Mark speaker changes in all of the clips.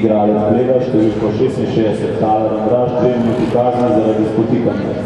Speaker 1: Igralec Blega, številko 66, Taler Andraž, dve minuti kazni zaradi spotikanja.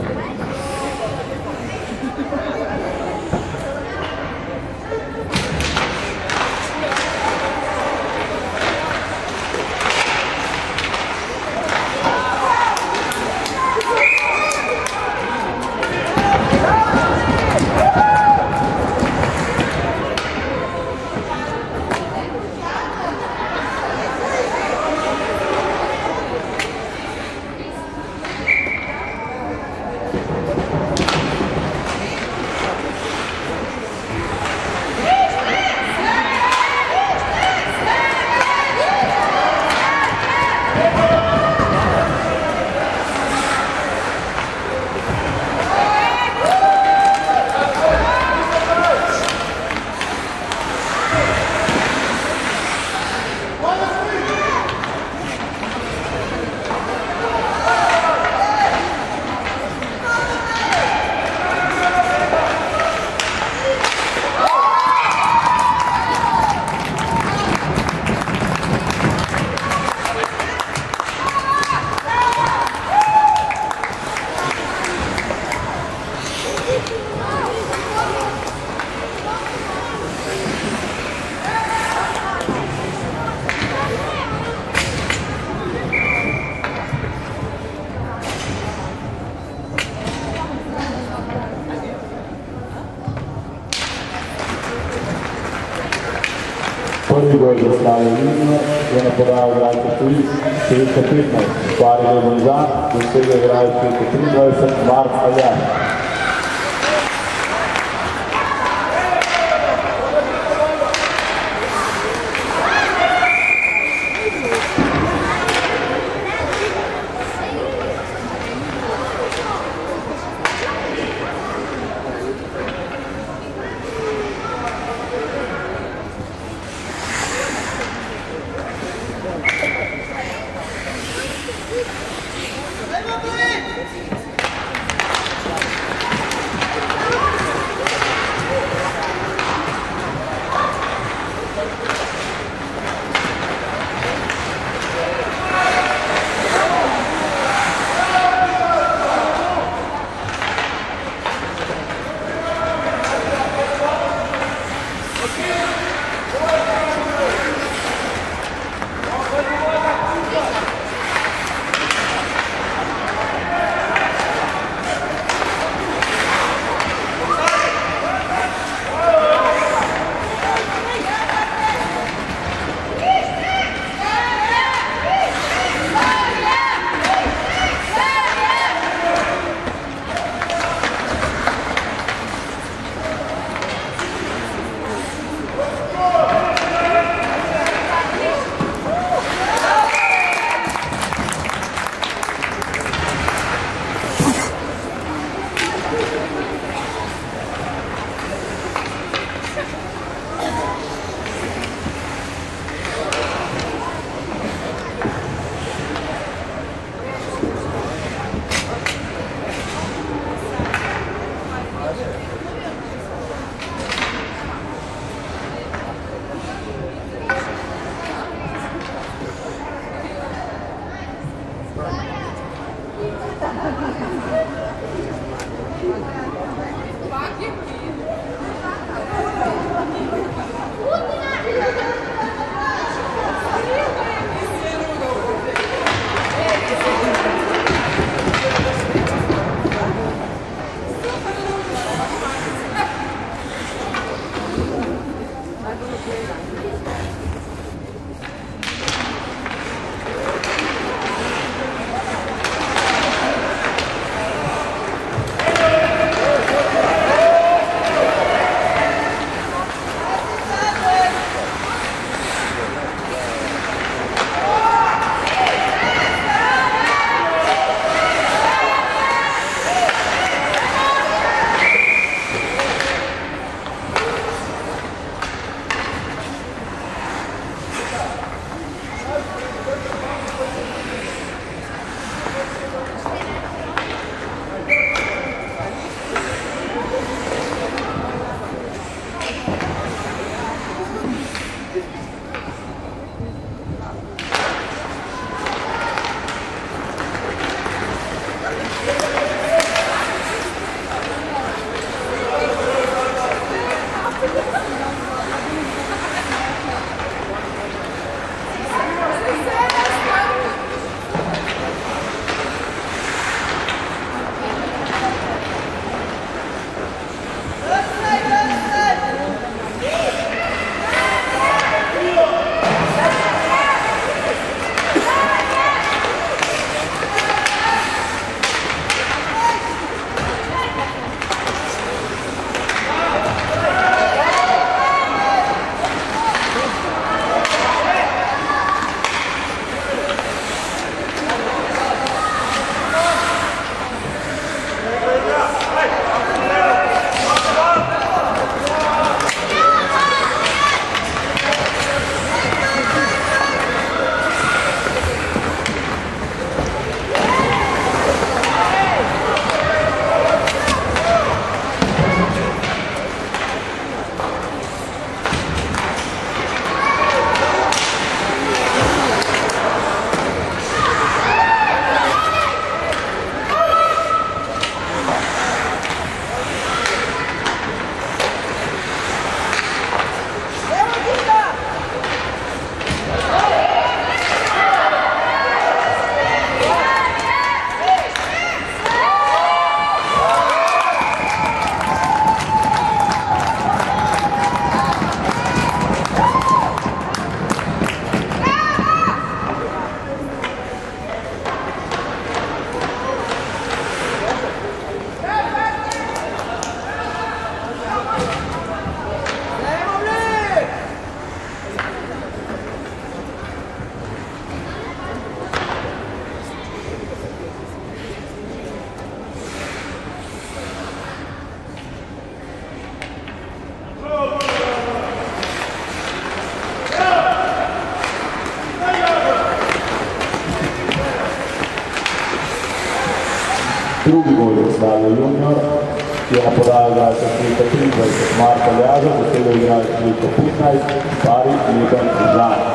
Speaker 1: Drugi gol za Slavijo Junior je na podajo igralca številka 23 Marka Ljaža, dosegel igralec številka 15 Pari Leben Žan.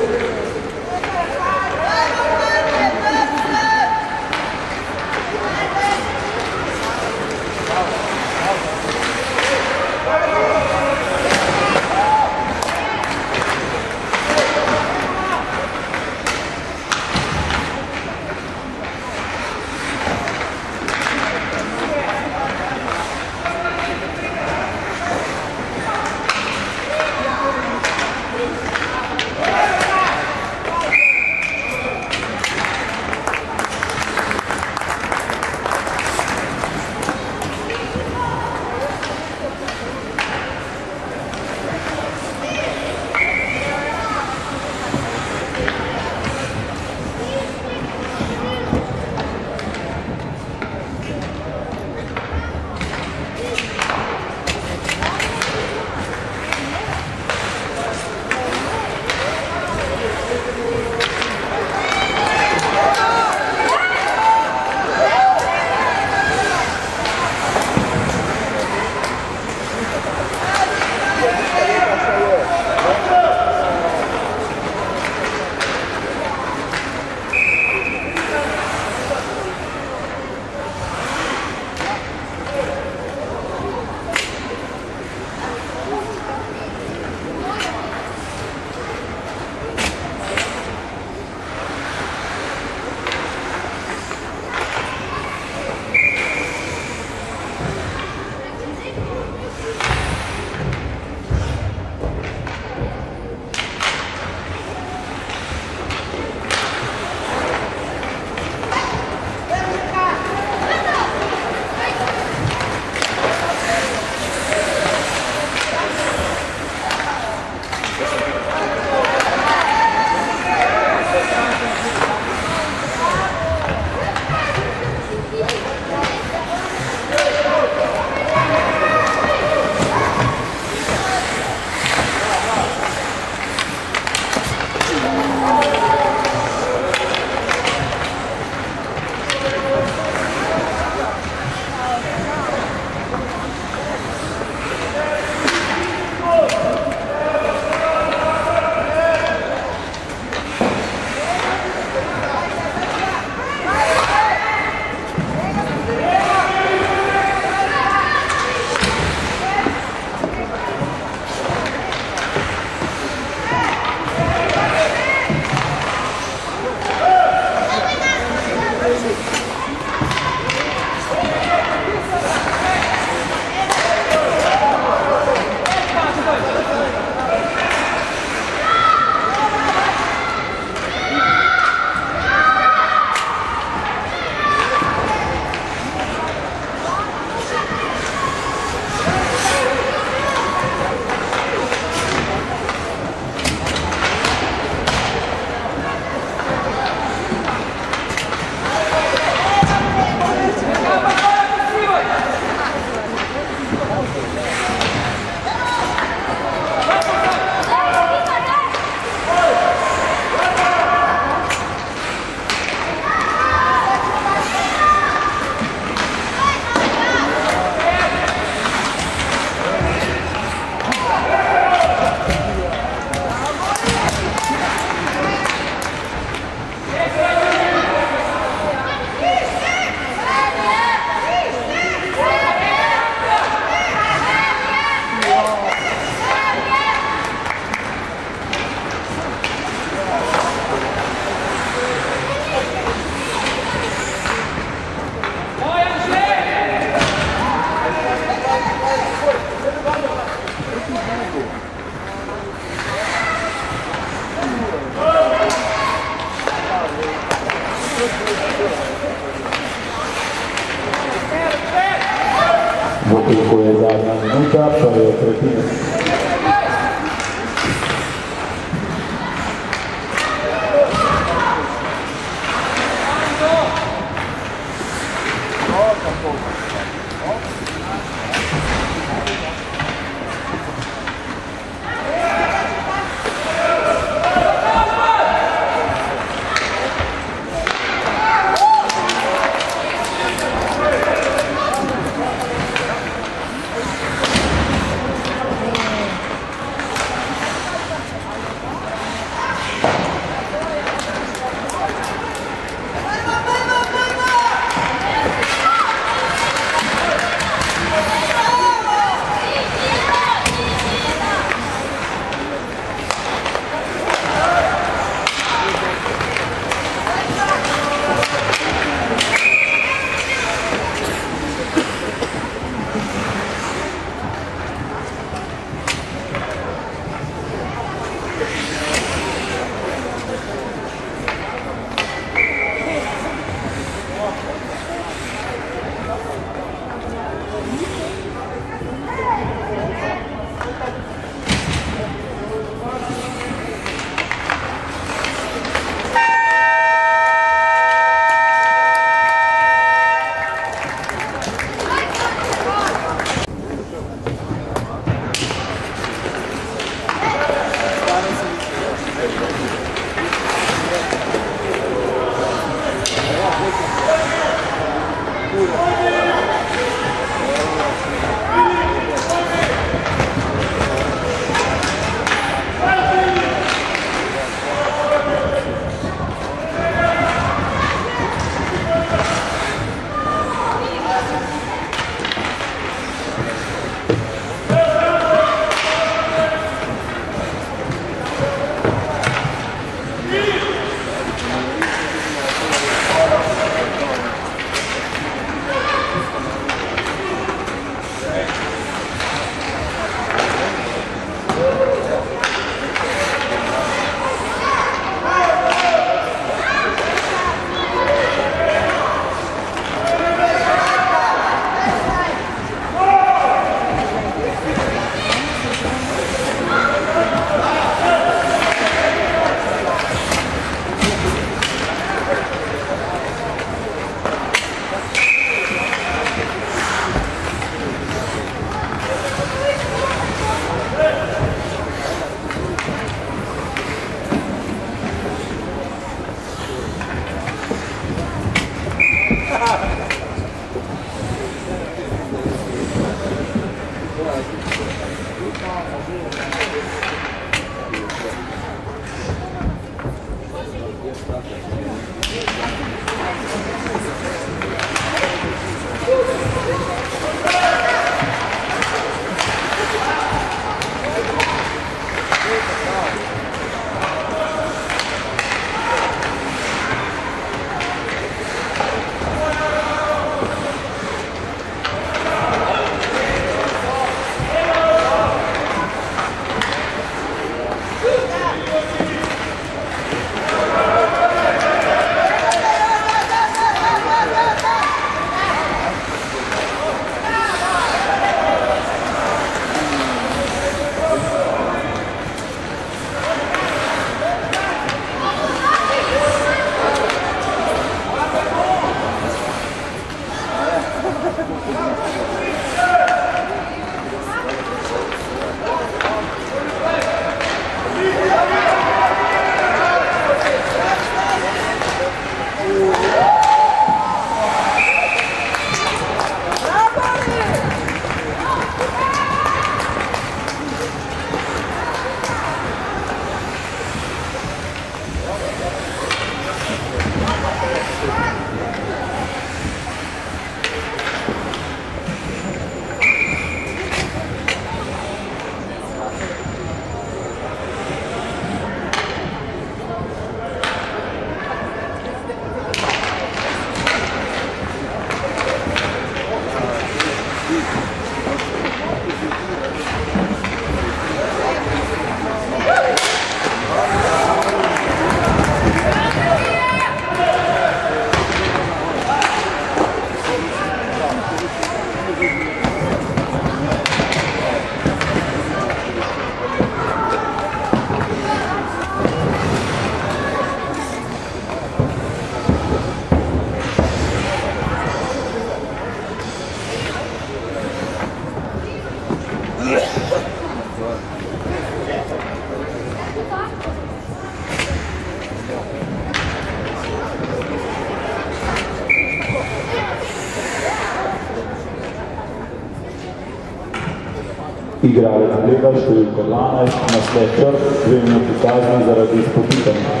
Speaker 1: kolega številko 12 na slečer, dve minuti kazni zaradi izpopitanja.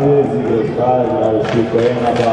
Speaker 1: Karadeniz, Igreškaj, Mravišika, Enaba,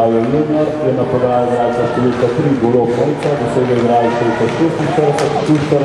Speaker 1: gol za Slavijo Junior je na podaji igralca številka 3 Golo Konca, dosega igralca številka 46, Šuštar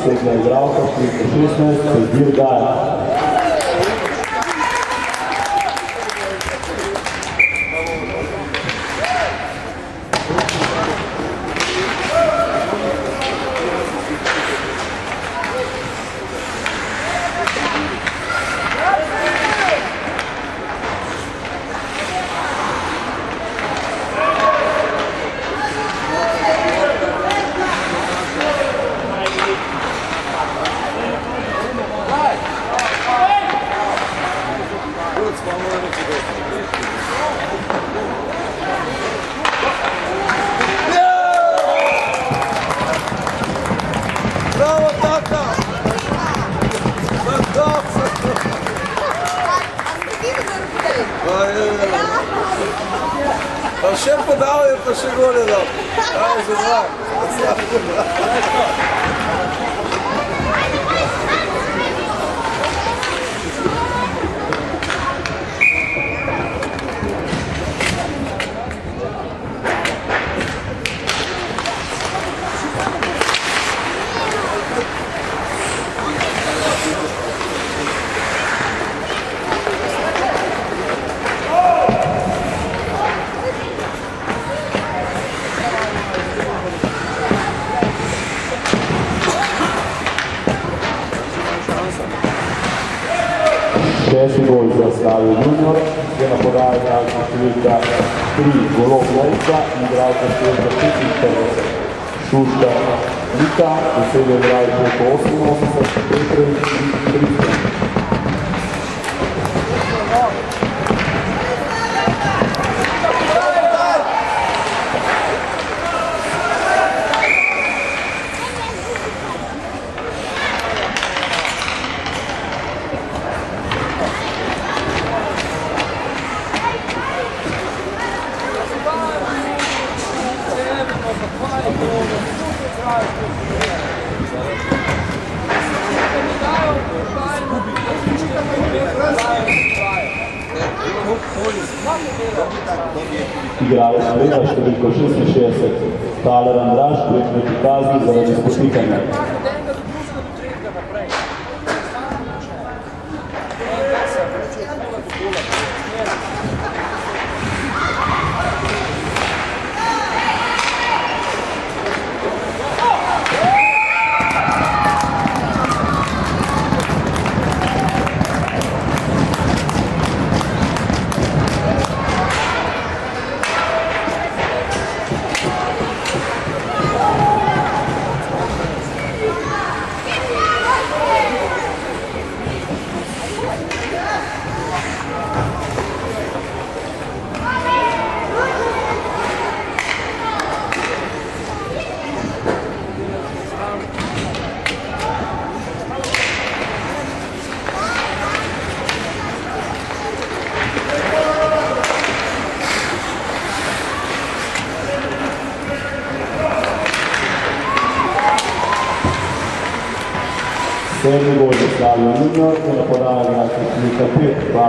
Speaker 1: Cvita, posebna igralca številka 16, Sedir Gaja.
Speaker 2: Bravo,
Speaker 1: Igralec leta številko 66, Taler Andraž, prekmeti kazni zaradi spotikanja.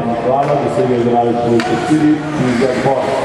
Speaker 1: Hvala, dosegel igralec številka 4, Izjak Bor.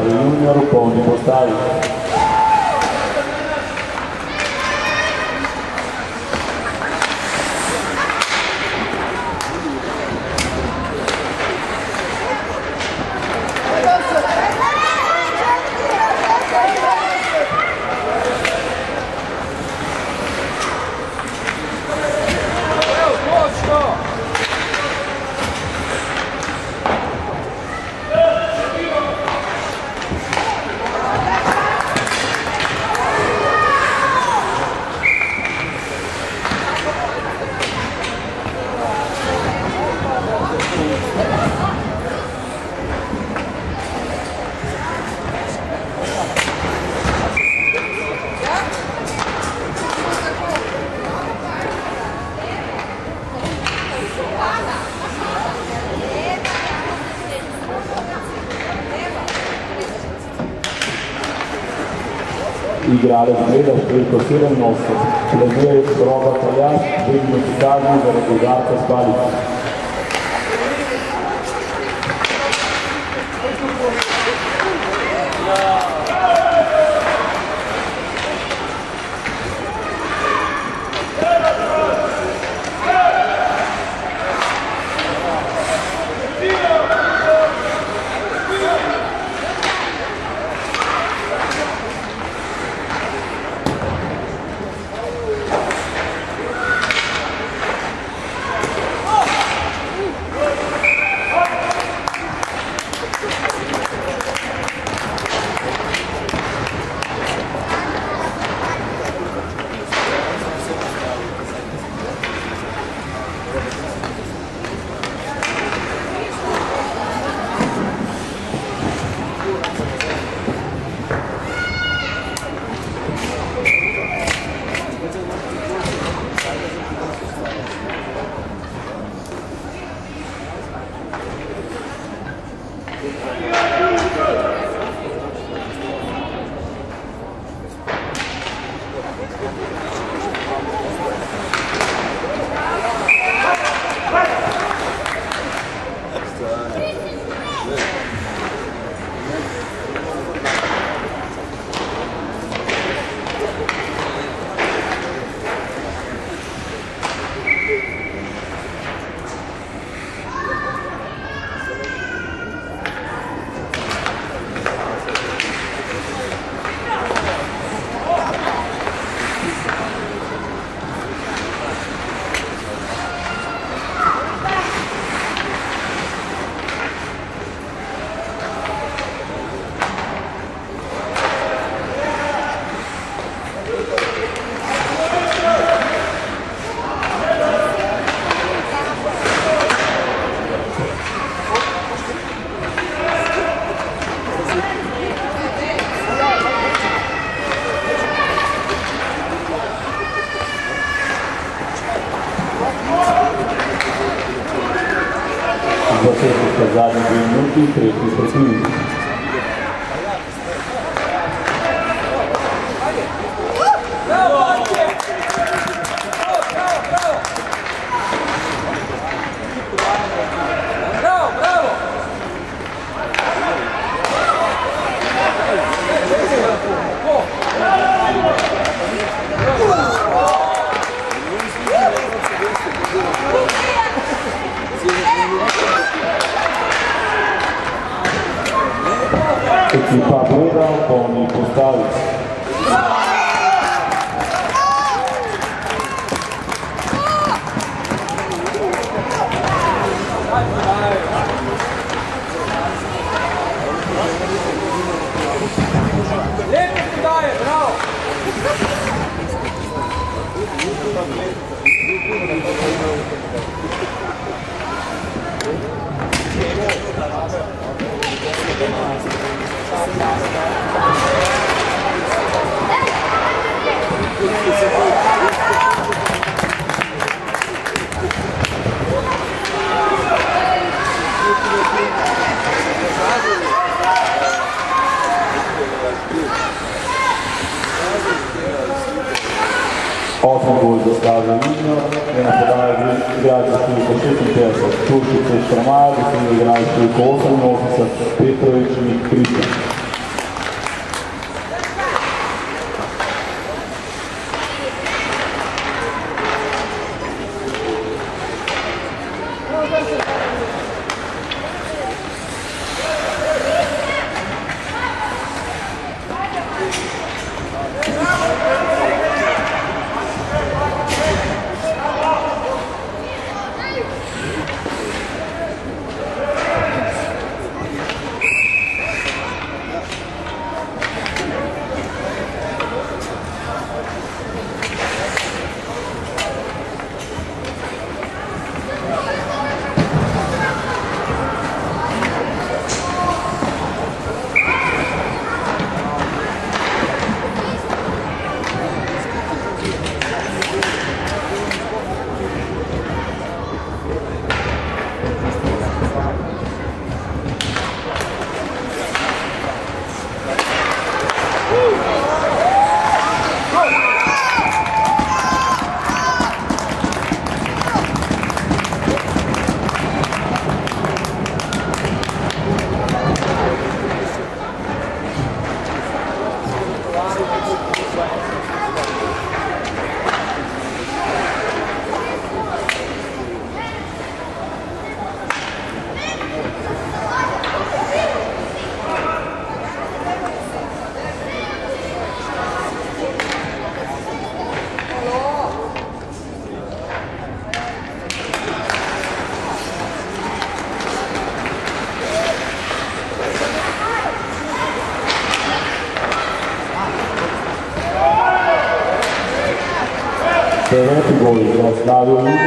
Speaker 1: Paulo e Júnior Pão de притокиран носец, легуе в рога пояс, дигнат с заради ударка с палица. Gol za